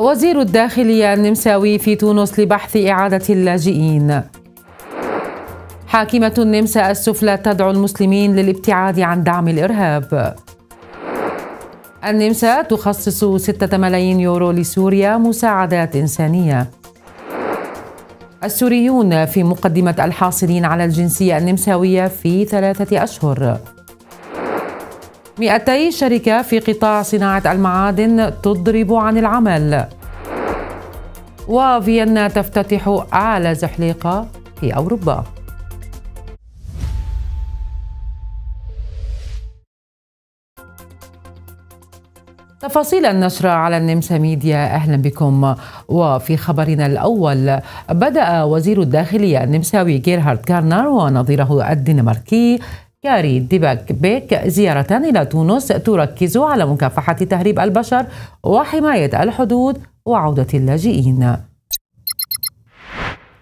وزير الداخلية النمساوي في تونس لبحث إعادة اللاجئين. حاكمة النمسا السفلى تدعو المسلمين للابتعاد عن دعم الإرهاب. النمسا تخصص ستة ملايين يورو لسوريا مساعدات إنسانية. السوريون في مقدمة الحاصلين على الجنسية النمساوية في ثلاثة أشهر. 200 شركة في قطاع صناعة المعادن تضرب عن العمل. وفيينا تفتتح أعلى زحليقة في أوروبا. تفاصيل النشرة على النمسا ميديا أهلا بكم. وفي خبرنا الأول بدأ وزير الداخلية النمساوي جيرهارد كارنر ونظيره الدنماركي كاري ديبفاد بيك زيارة إلى تونس تركز على مكافحة تهريب البشر وحماية الحدود وعودة اللاجئين.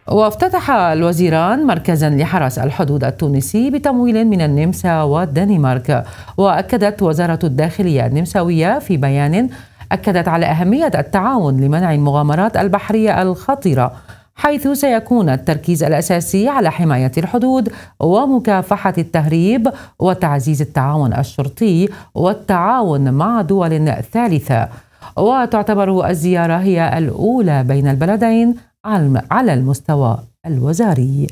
وافتتح الوزيران مركزا لحرس الحدود التونسي بتمويل من النمسا والدنمارك. وأكدت وزارة الداخلية النمساوية في بيان أكدت على أهمية التعاون لمنع المغامرات البحرية الخطيرة. حيث سيكون التركيز الأساسي على حماية الحدود ومكافحة التهريب وتعزيز التعاون الشرطي والتعاون مع دول ثالثة. وتعتبر الزيارة هي الأولى بين البلدين على المستوى الوزاري.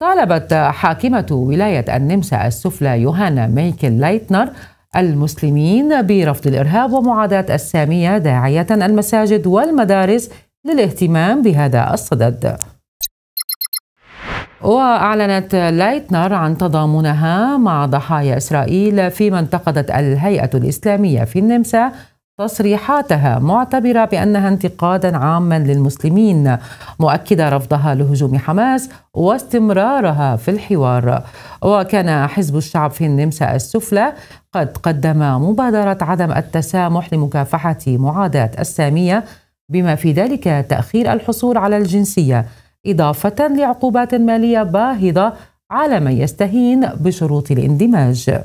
طالبت حاكمة ولاية النمسا السفلى يوهانا ميكل لايتنر المسلمين برفض الإرهاب ومعاداة السامية داعية المساجد والمدارس للاهتمام بهذا الصدد. وأعلنت لايتنر عن تضامنها مع ضحايا إسرائيل فيما انتقدت الهيئة الإسلامية في النمسا تصريحاتها معتبرة بأنها انتقادا عاما للمسلمين مؤكدة رفضها لهجوم حماس واستمرارها في الحوار. وكان حزب الشعب في النمسا السفلى قد قدم مبادرة عدم التسامح لمكافحة معاداة السامية بما في ذلك تأخير الحصول على الجنسية إضافة لعقوبات مالية باهظة على من يستهين بشروط الاندماج.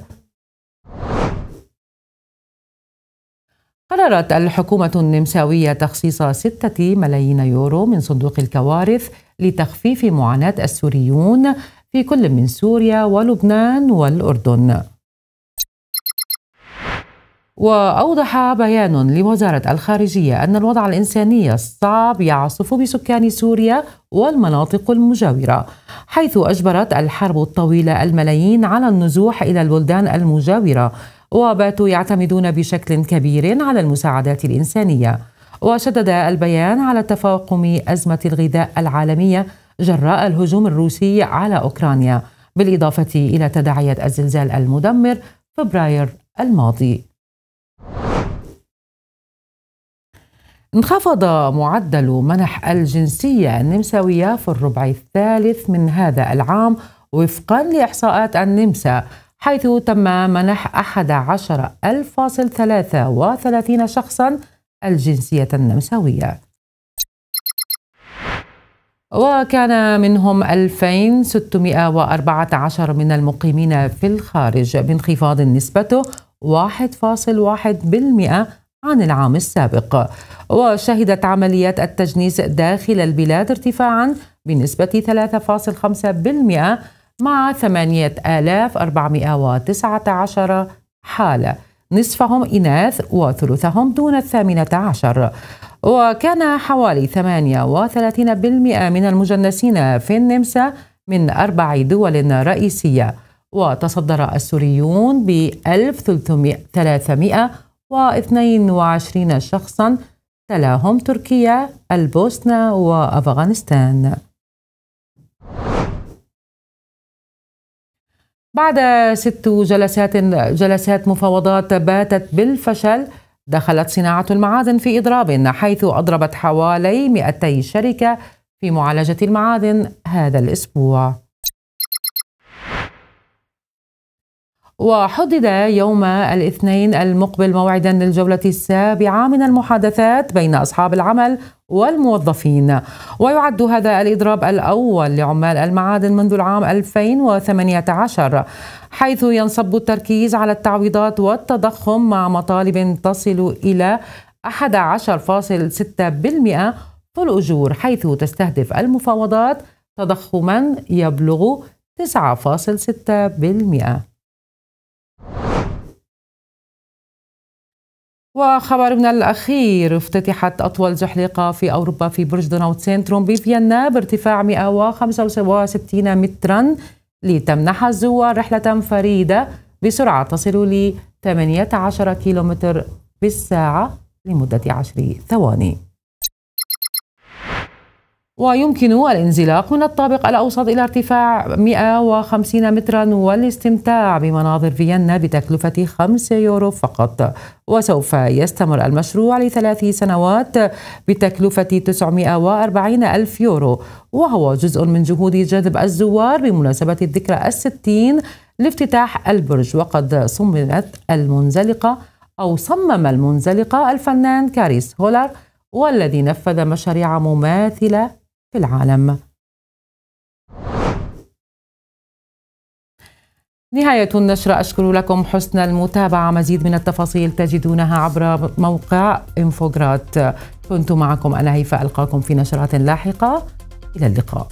قررت الحكومة النمساوية تخصيص ستة ملايين يورو من صندوق الكوارث لتخفيف معاناة السوريون في كل من سوريا ولبنان والأردن. وأوضح بيان لوزارة الخارجية أن الوضع الإنساني الصعب يعصف بسكان سوريا والمناطق المجاورة حيث أجبرت الحرب الطويلة الملايين على النزوح إلى البلدان المجاورة وباتوا يعتمدون بشكل كبير على المساعدات الإنسانية وشدد البيان على تفاقم أزمة الغذاء العالمية جراء الهجوم الروسي على أوكرانيا بالإضافة إلى تداعيات الزلزال المدمر فبراير الماضي. انخفض معدل منح الجنسية النمساوية في الربع الثالث من هذا العام وفقا لإحصاءات النمسا حيث تم منح 11,033 شخصا الجنسية النمساوية. وكان منهم 2614 من المقيمين في الخارج بانخفاض نسبته 1.1% عن العام السابق. وشهدت عمليات التجنيس داخل البلاد ارتفاعا بنسبة 3.5% مع 8419 حالة. نصفهم إناث وثلثهم دون الثامنة عشر. وكان حوالي 38% من المجنسين في النمسا من أربع دول رئيسية. وتصدر السوريون ب 1322 شخصا تلاهم تركيا البوسنة وأفغانستان. بعد ست جلسات جلسات مفاوضات باتت بالفشل دخلت صناعة المعادن في إضراب حيث أضربت حوالي 200 شركة في معالجة المعادن هذا الأسبوع. وحدد يوم الاثنين المقبل موعدا للجولة السابعة من المحادثات بين أصحاب العمل والموظفين. ويعد هذا الإضراب الأول لعمال المعادن منذ العام 2018 حيث ينصب التركيز على التعويضات والتضخم مع مطالب تصل إلى 11.6% في الأجور حيث تستهدف المفاوضات تضخما يبلغ 9.6% وخبرنا الأخير افتتحت أطول زحلقة في أوروبا في برج دوناوت سينتروم بفيينا بارتفاع 165 مترا لتمنح الزوار رحلة فريدة بسرعة تصل ل 18 كيلومتر بالساعة لمدة 10 ثواني. ويمكن الانزلاق من الطابق الأوسط إلى ارتفاع 150 مترا والاستمتاع بمناظر فيينا بتكلفة 5 يورو فقط. وسوف يستمر المشروع لثلاث سنوات بتكلفة 940 ألف يورو. وهو جزء من جهود جذب الزوار بمناسبة الذكرى الستين لافتتاح البرج وقد صممت المنزلقة أو صمم المنزلقة الفنان كاريس هولر والذي نفذ مشاريع مماثلة في العالم. نهاية النشرة أشكر لكم حسن المتابعة. مزيد من التفاصيل تجدونها عبر موقع إنفوغرات. كنت معكم أنا هيفاء ألقاكم في نشرات لاحقة. إلى اللقاء.